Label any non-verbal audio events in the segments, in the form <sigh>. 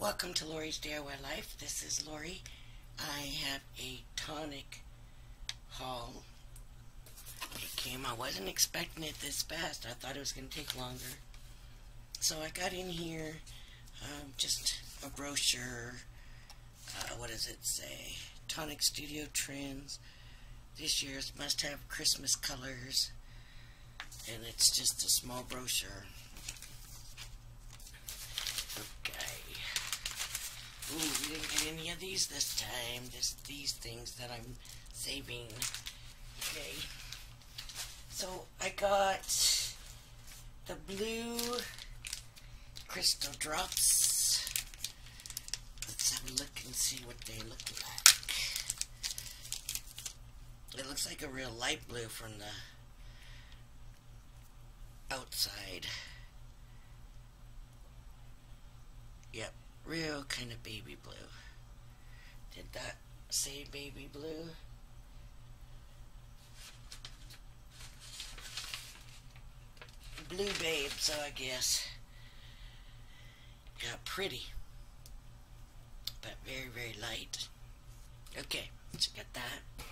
Welcome to Lori's DIY Life. This is Lori. I have a tonic haul. It came, I wasn't expecting it this fast. I thought it was going to take longer. So I got in here um, just a brochure. Uh, what does it say? Tonic Studio Trends. This year's must have Christmas colors. And it's just a small brochure. Ooh, we didn't get any of these this time. This these things that I'm saving. Okay. So I got the blue crystal drops. Let's have a look and see what they look like. It looks like a real light blue from the outside. Yep, real kind of baby blue. Did that say baby blue? Blue babe, so I guess. Got pretty. But very, very light. Okay, let's get that.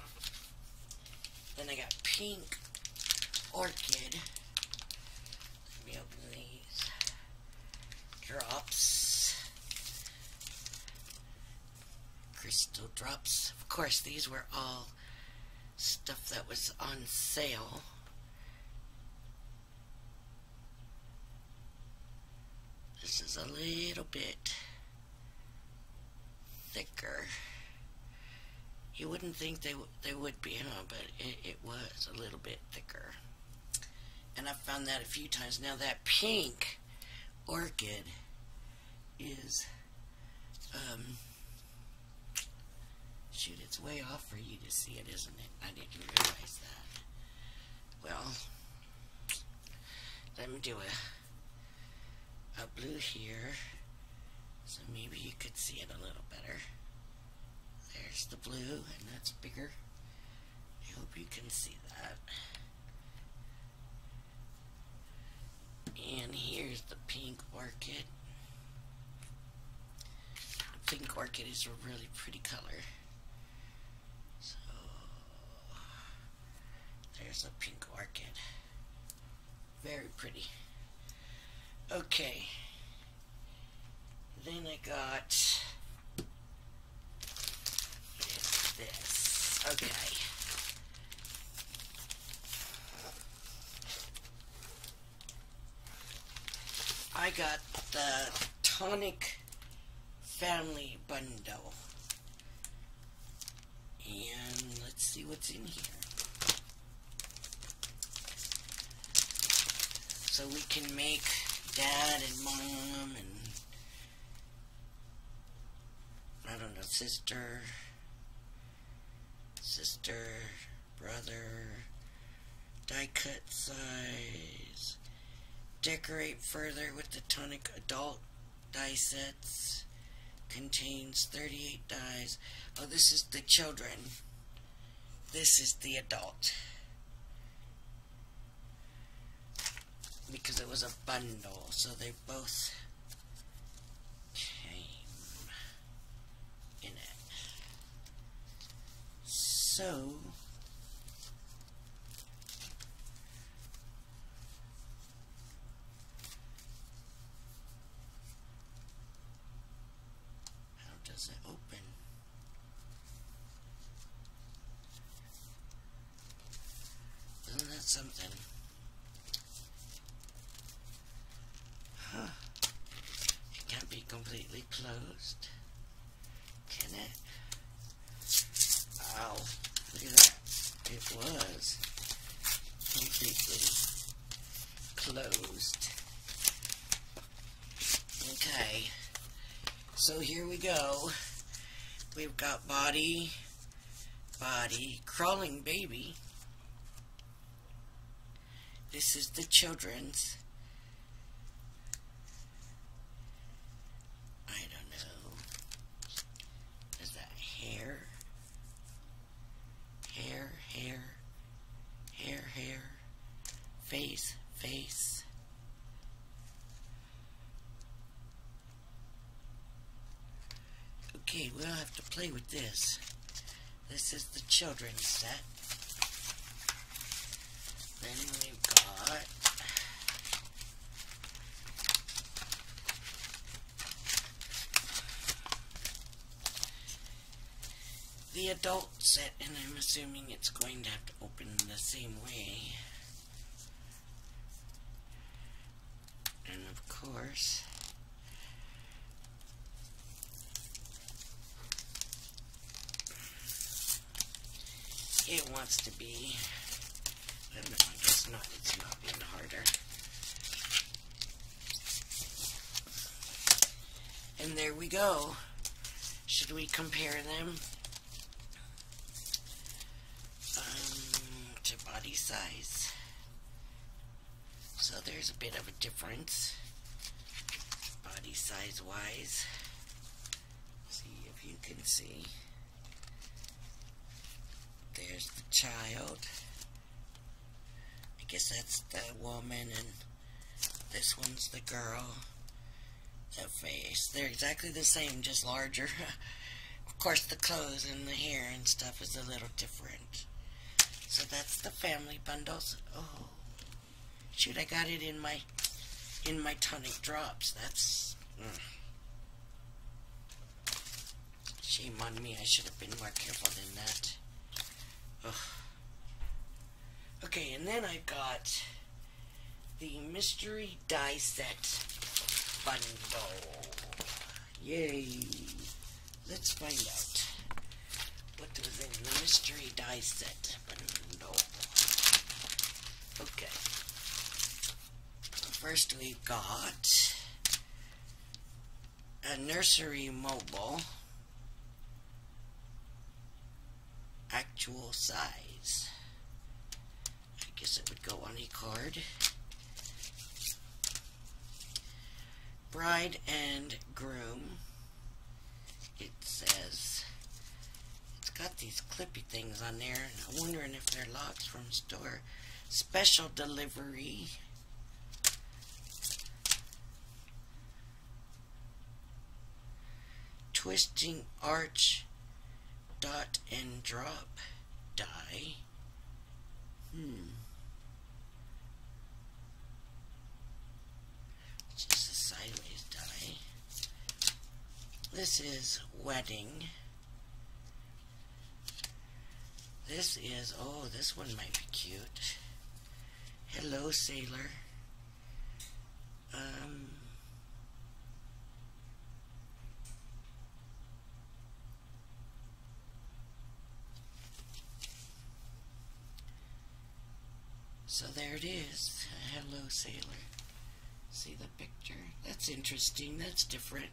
Then I got pink orchid. Let me open these. Drops. Crystal drops. Of course, these were all stuff that was on sale. This is a little bit thicker. You wouldn't think they they would be, huh? But it, it was a little bit thicker. And I've found that a few times. Now that pink orchid is um, Shoot, it's way off for you to see it, isn't it? I didn't realize that. Well, let me do a, a blue here, so maybe you could see it a little better. There's the blue, and that's bigger. I hope you can see that. And here's the pink orchid. The pink orchid is a really pretty color. There's a pink orchid. Very pretty. Okay. Then I got this. Okay. I got the tonic family bundle. And let's see what's in here. So we can make dad and mom and I don't know, sister, sister, brother, die cut size, decorate further with the tonic adult die sets, contains 38 dies. Oh, this is the children. This is the adult. Because it was a bundle, so they both came in it. So, how does it open? Isn't that something? completely closed. Can it? Ow. Look at that. It was completely closed. Okay. So here we go. We've got body, body, crawling baby. This is the children's. Face, face. Okay, we'll have to play with this. This is the children's set. Then we've got the adult set, and I'm assuming it's going to have to open the same way. And it wants to be, I guess not, it's not being harder. And there we go. Should we compare them? Um, to body size. So there's a bit of a difference, size wise. See if you can see. There's the child. I guess that's the woman, and this one's the girl. The face. They're exactly the same, just larger. <laughs> of course, the clothes and the hair and stuff is a little different. So that's the family bundles. Oh, shoot! I got it in my in my tonic drops. That's. Mm. Shame on me. I should have been more careful than that. Ugh. Okay, and then I got the mystery die set bundle. Yay! Let's find out what was in the mystery die set bundle. Okay. First we've got a nursery mobile actual size. I guess it would go on a card. Bride and groom. It says it's got these clippy things on there, I'm wondering if they're locks from store. Special delivery. Twisting arch dot and drop die. Hmm. It's just a sideways die. This is wedding. This is, oh, this one might be cute. Hello, sailor. Um, So there it is. Hello, sailor. See the picture? That's interesting. That's different.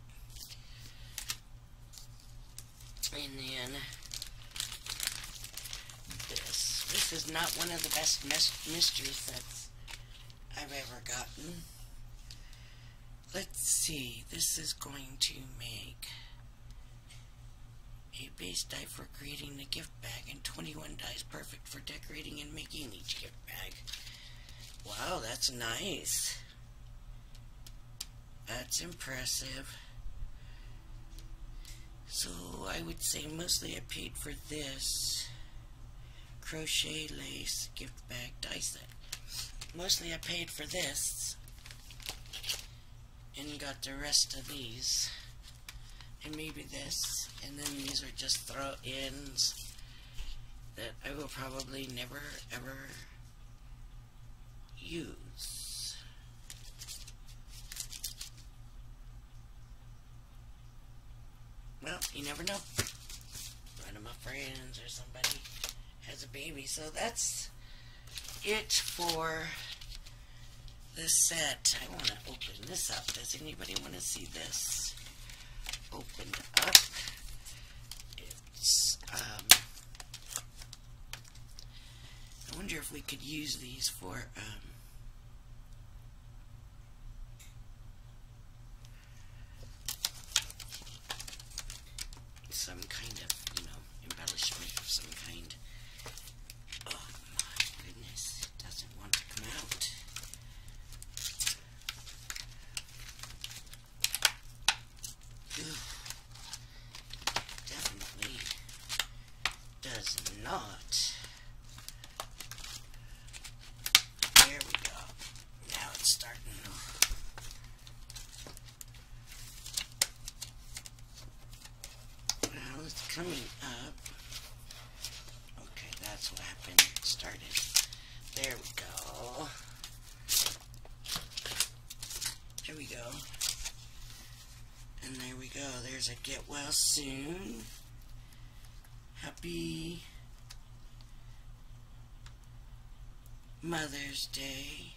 And then this. This is not one of the best mystery sets I've ever gotten. Let's see. This is going to make a base die for creating the gift bag and 21 dies perfect for decorating and making each gift bag. Wow, that's nice. That's impressive. So I would say mostly I paid for this crochet lace gift bag die set. Mostly I paid for this and got the rest of these and maybe this and then these are just throw-ins that I will probably never ever use. Well, you never know. One of my friends or somebody has a baby. So that's it for this set. I want to open this up. Does anybody want to see this? Opened up. It's, um, I wonder if we could use these for, um, some kind of, you know, embellishment of some kind. Oh my goodness, it doesn't want to come out. Ugh. not. There we go. Now it's starting. Now it's coming up. Okay, that's what happened. It started. There we go. There we go. And there we go. There's a get well soon. Happy Mother's Day.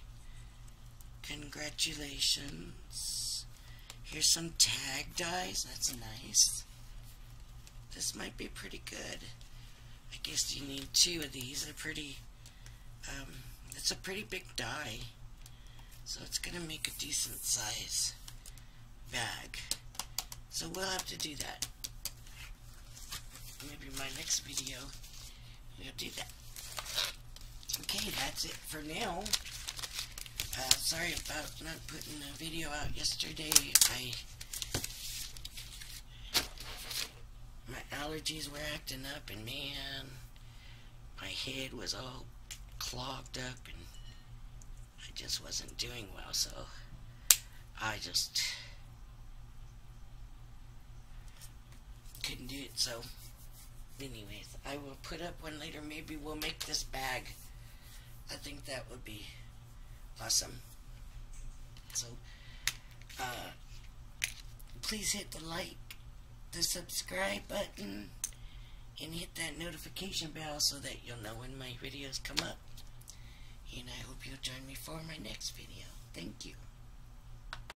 Congratulations. Here's some tag dies. That's nice. This might be pretty good. I guess you need two of these. They're pretty, um, it's a pretty big die. So it's going to make a decent size bag. So we'll have to do that. Maybe my next video, we'll do that. Okay, that's it for now. Uh, sorry about not putting a video out yesterday. I my allergies were acting up, and man, my head was all clogged up, and I just wasn't doing well. So I just couldn't do it. So, anyways, I will put up one later. Maybe we'll make this bag. I think that would be awesome. So, uh, please hit the like, the subscribe button, and hit that notification bell so that you'll know when my videos come up. And I hope you'll join me for my next video. Thank you.